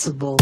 responsible